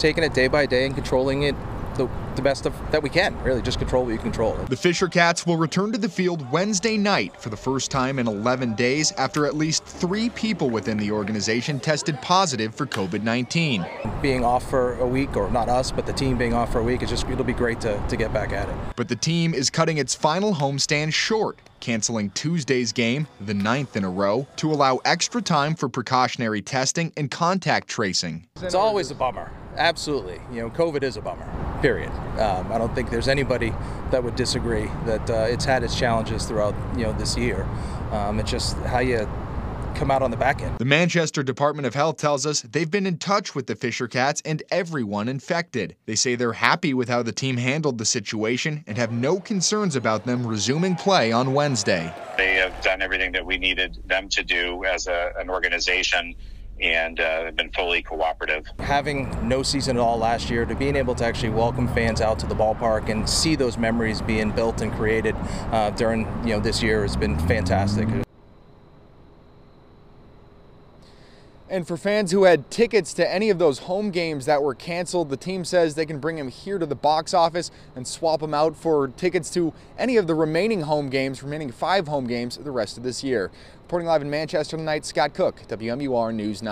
taking it day by day and controlling it the, the best of, that we can. Really, just control what you control. The Fisher Cats will return to the field Wednesday night for the first time in 11 days after at least three people within the organization tested positive for COVID-19. Being off for a week, or not us, but the team being off for a week, it's just it'll be great to, to get back at it. But the team is cutting its final homestand short, canceling Tuesday's game, the ninth in a row, to allow extra time for precautionary testing and contact tracing. It's always a bummer. Absolutely. You know, COVID is a bummer period. Um, I don't think there's anybody that would disagree that uh, it's had its challenges throughout you know this year. Um, it's just how you come out on the back end. The Manchester Department of Health tells us they've been in touch with the Fisher Cats and everyone infected. They say they're happy with how the team handled the situation and have no concerns about them resuming play on Wednesday. They have done everything that we needed them to do as a, an organization and uh, have been fully cooperative. Having no season at all last year, to being able to actually welcome fans out to the ballpark and see those memories being built and created uh, during you know this year has been fantastic. And for fans who had tickets to any of those home games that were canceled, the team says they can bring them here to the box office and swap them out for tickets to any of the remaining home games, remaining five home games the rest of this year. Reporting live in Manchester tonight, Scott Cook, WMUR News 9.